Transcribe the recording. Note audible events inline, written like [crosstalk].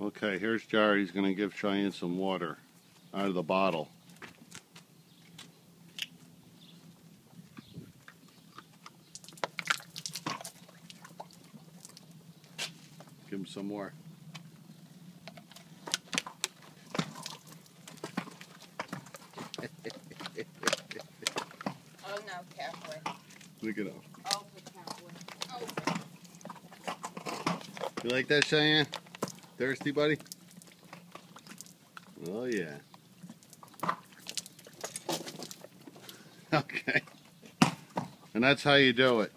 Okay, here's Jared. He's going to give Cheyenne some water out of the bottle. Give him some more. Oh no, Cowboy. Look at him. Over, oh, Cowboy. Over. Oh. You like that, Cheyenne? Thirsty, buddy? Oh, yeah. [laughs] Okay. And that's how you do it.